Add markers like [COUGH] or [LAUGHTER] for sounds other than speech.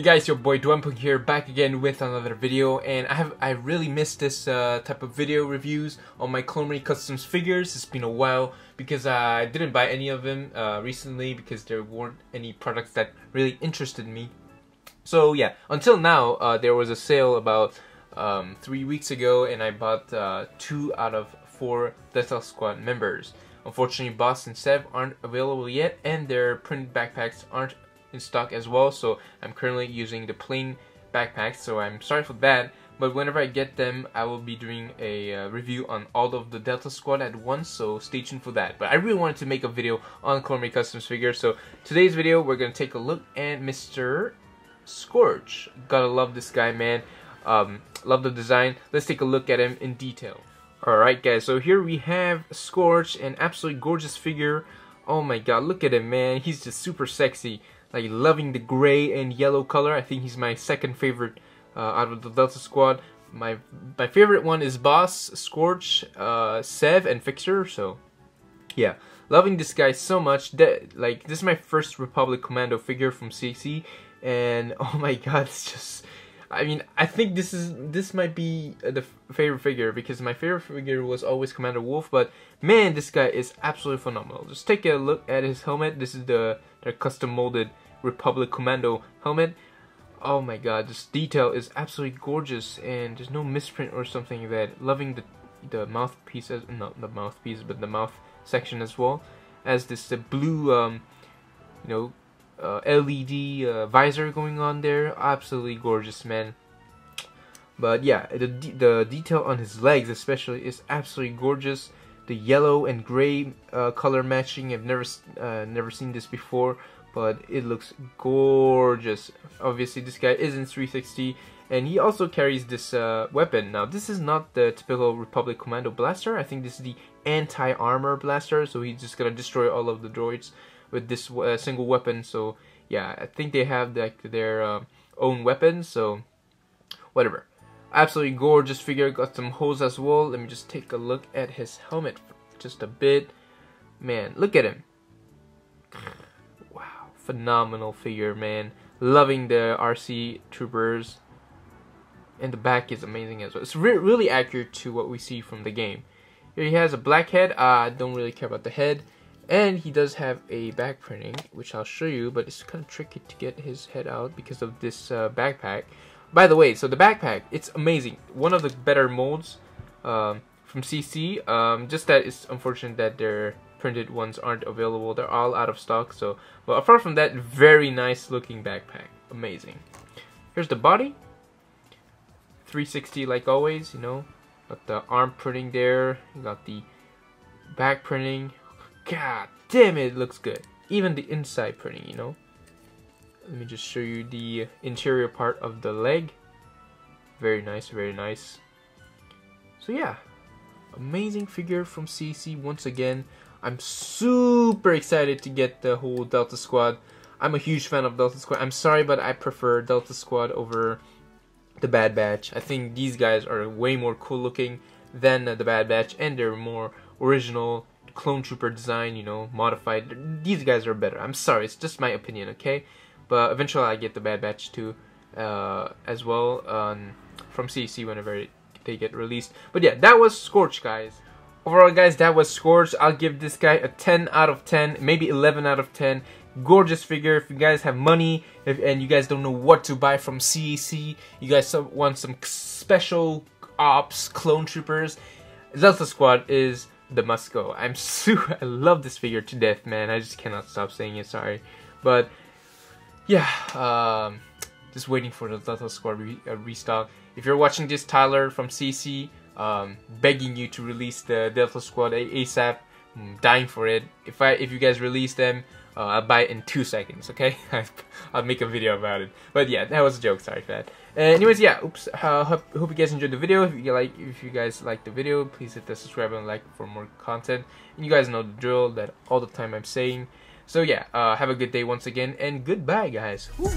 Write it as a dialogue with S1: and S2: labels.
S1: Hey guys, your boy DwenPoong here, back again with another video, and I have I really missed this uh, type of video reviews on my Clone Customs figures. It's been a while because I didn't buy any of them uh, recently because there weren't any products that really interested me. So yeah, until now uh, there was a sale about um, three weeks ago, and I bought uh, two out of four Delta Squad members. Unfortunately, Boss and Sev aren't available yet, and their printed backpacks aren't in stock as well so I'm currently using the plain backpacks so I'm sorry for that but whenever I get them I will be doing a uh, review on all of the Delta Squad at once so stay tuned for that but I really wanted to make a video on Marine Customs figures so today's video we're gonna take a look at Mr. Scorch gotta love this guy man. Um, love the design. Let's take a look at him in detail. Alright guys so here we have Scorch an absolutely gorgeous figure oh my god look at him man he's just super sexy like loving the gray and yellow color. I think he's my second favorite uh, out of the Delta Squad. My my favorite one is Boss, Scorch, uh, Sev, and Fixer. So yeah, loving this guy so much. That like this is my first Republic Commando figure from CC, and [LAUGHS] oh my god, it's just I mean, I think this is this might be the favorite figure because my favorite figure was always Commander Wolffe, but man, this guy is absolutely phenomenal. Just take a look at his helmet. This is the their custom molded Republic Commando helmet. Oh my god, this detail is absolutely gorgeous, and there's no misprint or something that. Loving the the mouthpiece, as, not the mouthpiece, but the mouth section as well, as this uh, blue, um, you know, uh, LED uh, visor going on there. Absolutely gorgeous, man. But yeah, the the detail on his legs, especially, is absolutely gorgeous. The yellow and gray uh, color matching, I've never uh, never seen this before, but it looks gorgeous. Obviously, this guy is in 360, and he also carries this uh, weapon. Now, this is not the typical Republic Commando blaster. I think this is the anti-armor blaster, so he's just gonna destroy all of the droids with this uh, single weapon. So yeah, I think they have like their uh, own weapons. So whatever. Absolutely gorgeous figure. Got some holes as well. Let me just take a look at his helmet just a bit. Man, look at him. Wow, phenomenal figure, man. Loving the RC troopers. And the back is amazing as well. It's re really accurate to what we see from the game. Here he has a black head. Uh, I don't really care about the head. And he does have a back printing, which I'll show you, but it's kind of tricky to get his head out because of this uh, backpack. By the way, so the backpack, it's amazing. One of the better molds um, from CC. Um, just that it's unfortunate that their printed ones aren't available. They're all out of stock. So, but apart from that, very nice looking backpack. Amazing. Here's the body. 360 like always, you know. Got the arm printing there. You got the back printing. God damn it, it looks good. Even the inside printing, you know. Let me just show you the interior part of the leg. Very nice, very nice. So yeah, amazing figure from CC once again. I'm super excited to get the whole Delta Squad. I'm a huge fan of Delta Squad. I'm sorry, but I prefer Delta Squad over the Bad Batch. I think these guys are way more cool looking than the Bad Batch, and they're more original clone trooper design, you know, modified. These guys are better. I'm sorry, it's just my opinion, okay? But eventually I get the Bad Batch too, uh, as well um, from CC whenever they get released. But yeah, that was Scorch, guys. Overall, guys, that was Scorch. I'll give this guy a 10 out of 10, maybe 11 out of 10. Gorgeous figure. If you guys have money if, and you guys don't know what to buy from CAC, you guys want some special ops clone troopers, Delta Squad is the must go. I'm [LAUGHS] super. I love this figure to death, man. I just cannot stop saying it. Sorry, but yeah, um, just waiting for the Delta Squad re uh, restock. If you're watching this, Tyler from CC, um, begging you to release the Delta Squad ASAP. I'm dying for it. If I if you guys release them, uh, I'll buy it in two seconds. Okay, [LAUGHS] I'll make a video about it. But yeah, that was a joke. Sorry for that. Uh, anyways, yeah. Oops. Uh, hope, hope you guys enjoyed the video. If you like, if you guys like the video, please hit the subscribe and like for more content. And you guys know the drill that all the time I'm saying. So yeah, uh, have a good day once again, and goodbye, guys. Woo.